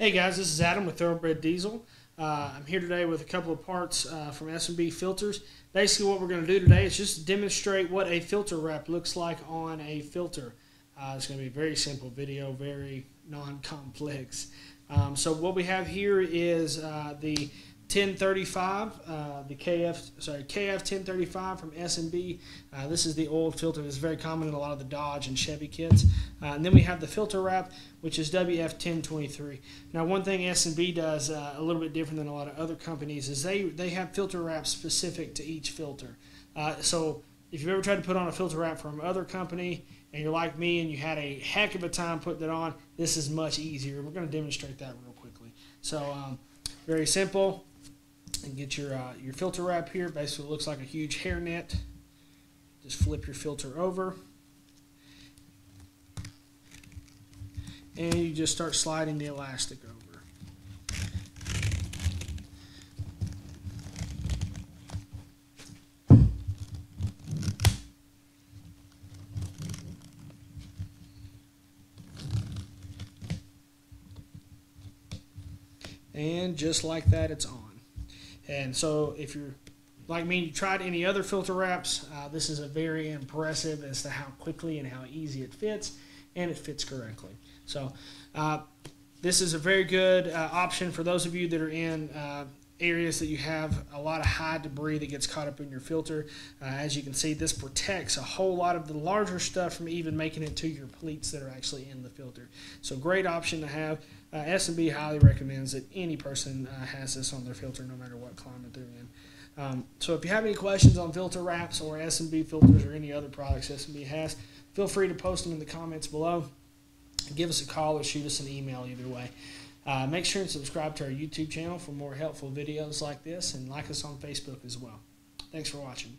Hey guys, this is Adam with Thoroughbred Diesel. Uh, I'm here today with a couple of parts uh, from S&B filters. Basically what we're going to do today is just demonstrate what a filter wrap looks like on a filter. Uh, it's going to be a very simple video, very non-complex. Um, so what we have here is uh, the 1035, uh, the KF, sorry, KF 1035 from S&B. Uh, this is the old filter that's very common in a lot of the Dodge and Chevy kits. Uh, and then we have the filter wrap, which is WF 1023. Now, one thing S&B does uh, a little bit different than a lot of other companies is they they have filter wraps specific to each filter. Uh, so if you've ever tried to put on a filter wrap from other company and you're like me and you had a heck of a time putting it on, this is much easier. We're going to demonstrate that real quickly. So um, very simple and get your uh, your filter wrap here. Basically, it looks like a huge hairnet. Just flip your filter over, and you just start sliding the elastic over. And just like that, it's on. And so if you're like me, you tried any other filter wraps, uh, this is a very impressive as to how quickly and how easy it fits, and it fits correctly. So uh, this is a very good uh, option for those of you that are in uh, areas that you have a lot of high debris that gets caught up in your filter. Uh, as you can see, this protects a whole lot of the larger stuff from even making it to your pleats that are actually in the filter. So great option to have. Uh, S&B highly recommends that any person uh, has this on their filter no matter what climate they're in. Um, so if you have any questions on filter wraps or S&B filters or any other products S&B has, feel free to post them in the comments below. Give us a call or shoot us an email either way. Uh, make sure and subscribe to our YouTube channel for more helpful videos like this and like us on Facebook as well. Thanks for watching.